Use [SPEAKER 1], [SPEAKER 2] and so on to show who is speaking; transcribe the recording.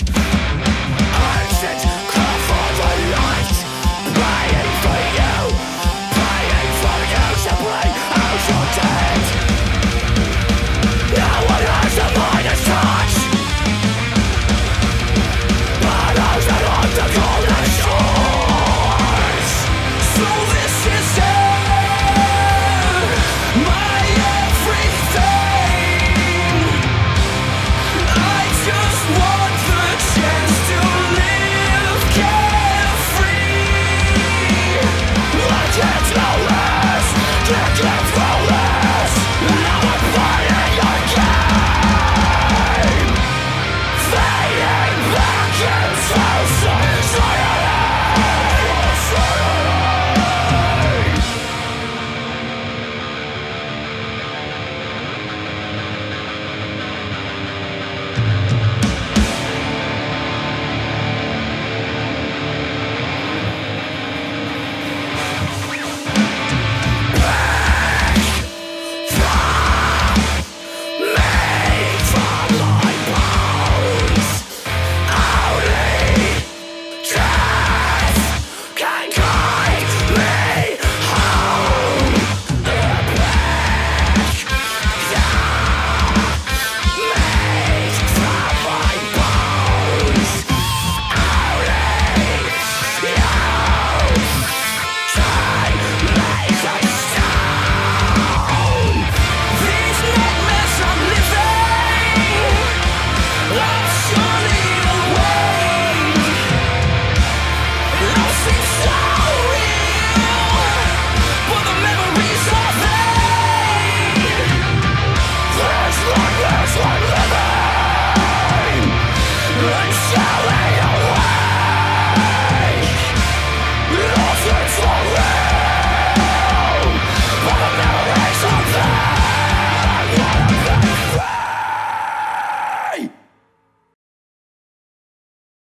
[SPEAKER 1] it.